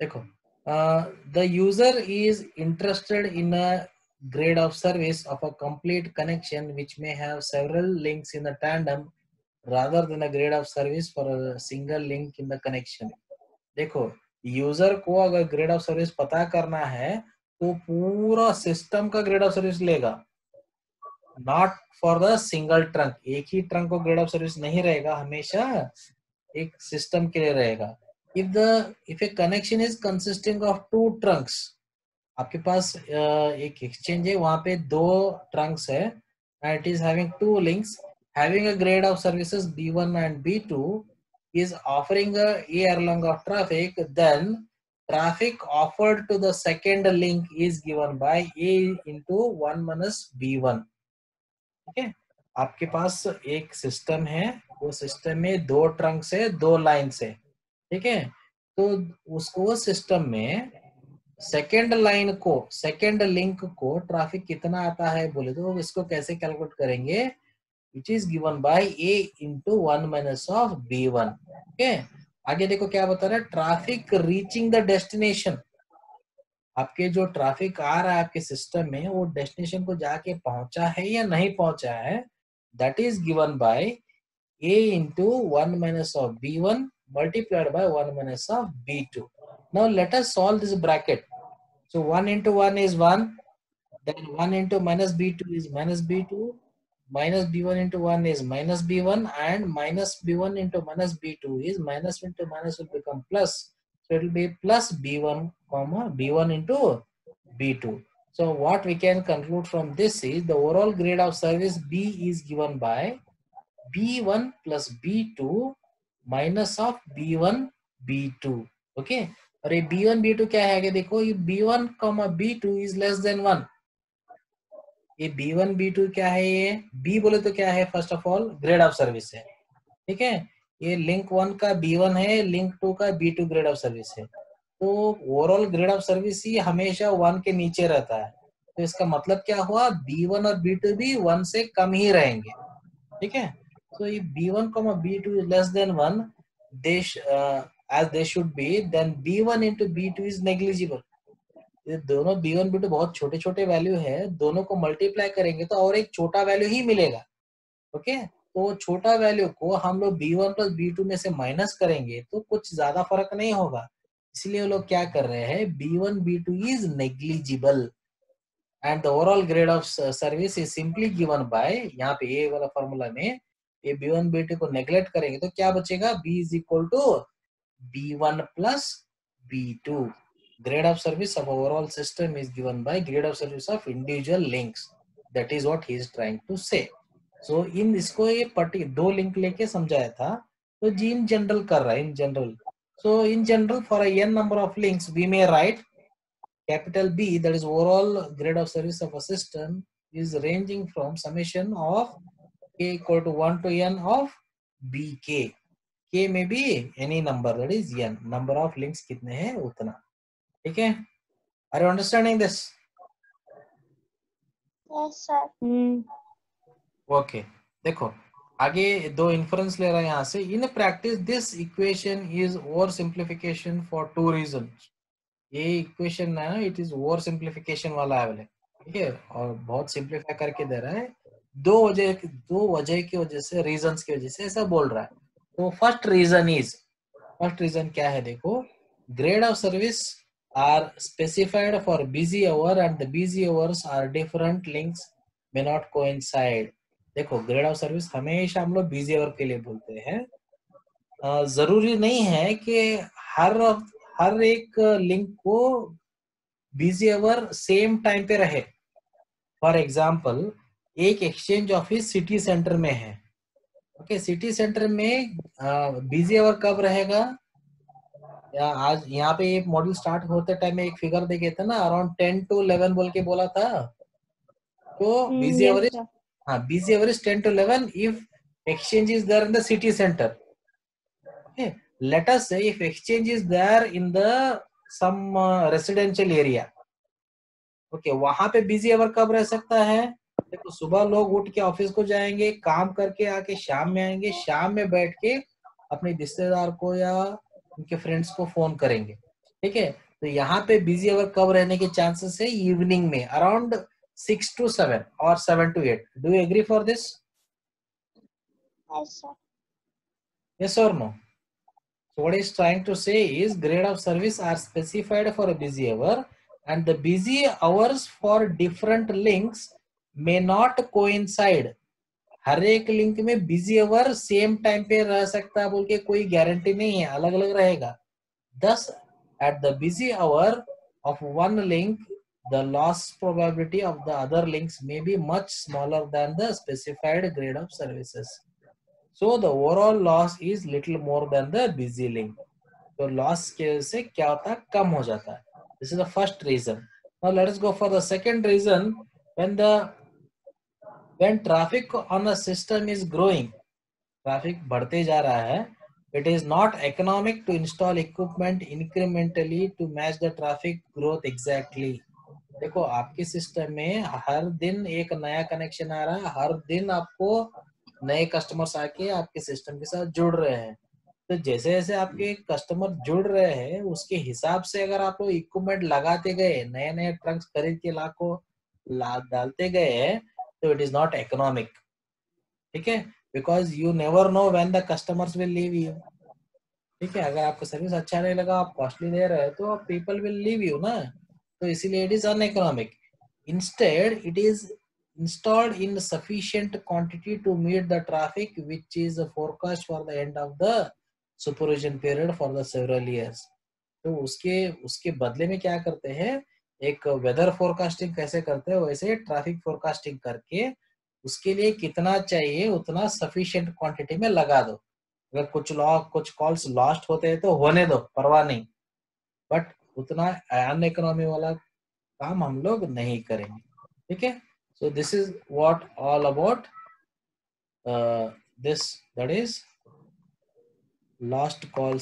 देखो the user is interested in a grade of service of a complete connection which may have several links in the tandem rather than a grade of service for a single link in the connection देखो user को अगर grade of service पता करना है तो पूरा system का grade of service लेगा। Not for the single trunk एक ही ट्रंक को ग्रेड ऑफ़ सर्विस नहीं रहेगा, हमेशा एक सिस्टम के लिए रहेगा। If the if a connection is consisting of two trunks आपके पास एक एक्सचेंज है वहाँ पे दो ट्रंक्स है and it is having two links having a grade of services b1 and b2 is offering a along of traffic then traffic offered to the second link is given by a into 1 minus b1 ठीक है आपके पास एक system है वो system में दो Trunks है दो लाइन्स है ठीक है? तो उसको सिस्टम में सेकेंड लाइन को सेकेंड लिंक को ट्रैफ़िक कितना आता है बोले तो इसको कैसे कैलकुलेट करेंगे? Which is given by A into one minus of B one okay आगे देखो क्या बता रहा है? ट्रैफ़िक रीचिंग द डेस्टिनेशन आपके जो ट्रैफ़िक आ रहा है आपके सिस्टम में, वो डेस्टिनेशन को जाके पहुँचा है या नहीं पहुँचा है? That is given by A into one minus of B one multiplied by 1 minus of b2. Now let us solve this bracket. So 1 into 1 is 1, then 1 into minus b2 is minus b2, minus b1 into 1 is minus b1 and minus b1 into minus b2 is minus into minus will become plus. So it will be plus b1 comma b1 into b2. So what we can conclude from this is the overall grade of service B is given by B1 plus B2 minus of B one B two okay और ये B one B two क्या है देखो? ये B one comma B two is less than one ये B one B two क्या है ये? बी बोले तो क्या है? First of all grade of service है। ठीक है? ये लिंक वन का बी वन है लिंक टू का B two grade of service है। तो ओवरऑल ग्रेड ऑफ़ सर्विस ही हमेशा वन के नीचे रहता है। तो इसका मतलब क्या हुआ? बी वन और बी टू भी वन से कम ही रहेंगे। ठीक है? So if B1 comma B2 is less than 1, they uh, as they should be, then B1 into B2 is negligible. ये दोनों B1 B2 बहुत छोटे छोटे वैल्यू है दोनों को मल्टीप्लाई करेंगे तो और एक छोटा वैल्यू ही मिलेगा। ओके तो छोटा वैल्यू को हम लोग B1 प्लस B2 में से माइनस करेंगे तो कुछ ज़्यादा फ़र्क नहीं होगा। इसलिए वो लोग क्या कर रहे हैं B1 B2 is negligible and the overall grade of service is simply given by यहाँ पे ए वाला फॉर्मूला में ये बी वन बी टू को नेग्लेक्ट करेंगे तो क्या बचेगा? B is equal to B one plus B two grade of service of overall system is given by grade of service of individual links that is what he is trying to say so in इसको ये दो link लेके समझाया था। तो जी, in general कर रहा है, in general so in general for a n number of links, we may write capital B, that is overall grade of service of a system, is ranging from summation of k equal to 1 to n of bk k. May be any number that is n. Number of links कितने हैं? उतना। ठीक है? Are you understanding this? Yes sir. Hmm. okay. देखो आगे दो inference ले रहा है यहाँ से। In practice this equation is over simplification for two reason ये इक्वेशन है इट इज़ ओवर सिंप्लीफिकेशन वाला है ठीक है? और बहुत सिंप्लीफाई करके दे रहा है। दो वजह दो वजह की वजह से रीजन की वजह से ऐसा बोल रहा है। तो first reason is first reason क्या है देखो? Grade of service are specified for busy and the busy hours are different links may not coincide देखो ग्रेड ऑफ़ सर्विस हमेशा हम लोग बिज़ी आवर के लिए बोलते हैं। ज़रूरी नहीं है कि हर हर एक लिंक को बिज़ी आवर सेम टाइम पे रहे। फॉर एग्ज़ाम्पल एक एक्सचेंज ऑफ़िस सिटी सेंटर में है। ओके सिटी सेंटर में बिज़ी आवर कब रहेगा? या आज यहाँ पे एक मॉडल स्टार्ट होते टाइम में एक फिगर देखे थे ना अराउंड टेन टू इलेवन बोल के बोला था। तो बिज़ी आवर इज़ हाँ busy hour is ten to eleven if exchange is there in the city center. Okay let us say if exchange is there in the some uh, residential area okay वहाँ पे busy hour कब रह सकता है? देखो सुबह लोग उठ के ऑफ़िस को जाएँगे काम करके आके शाम में आएँगे शाम में बैठ के अपने रिश्तेदार को या उनके फ्रेंड्स को फ़ोन करेंगे। ठीक है? तो यहाँ पे बिज़ी अवर कब रहने के चांसेस है? इवनिंग में अराउंड सिक्स टू सेवन और seven to eight do you agree for this yes or no? So what is trying to say is grade of service are specified for a busy hour and the busy hours for different links may not को हर एक link में busy अवर same time पे रह सकता है, बोल के कोई गारंटी नहीं है अलग अलग रहेगा। Thus at the busy hour of one link the loss probability of the other links may be much smaller than the specified grade of services so the overall loss is little more than the busy link तो loss के से क्या होता है? कम हो जाता है। This is the first reason let us go for the second reason when the when traffic on a system is growing, traffic बढ़ते जा रहा है. It is not economic to install equipment incrementally to match the traffic growth exactly. देखो आपके system में हर दिन एक नया कनेक्शन आ रहा है. हर दिन आपको नए कस्टमर्स आके आपके सिस्टम के साथ जुड़ रहे हैं. तो जैसे जैसे आपके कस्टमर जुड़ रहे हैं उसके हिसाब से अगर आप लोग इक्विपमेंट लगाते गए नए नए ट्रंक्स खरीद के लाखों ला डालते गए तो इट इज़ नॉट इकोनॉमिक ठीक है? Because you never know when the customers will leave you ठीक है? अगर आपको सर्विस अच्छा नहीं लगा, आप कॉस्टली दे रहे हैं तो पीपल विल लीव यू ना। तो इसीलिए it is uneconomic instead it is installed in sufficient quantity to meet the traffic, which is forecast for the end of the supervision period for the several years. तो उसके उसके बदले में क्या करते हैं? एक वेदर फोरकास्टिंग कैसे करते हैं वैसे ट्रैफ़िक फोरकास्टिंग करके उसके लिए कितना चाहिए उतना सफिशिएंट क्वांटिटी में लगा दो। अगर कुछ लॉ कुछ कॉल्स लॉस्ट होते हैं तो होने दो परवाह नहीं। बट उतना अन इकोनॉमी वाला काम हम लोग नहीं करेंगे। ठीक है? So this is what all about uh, this that is lost call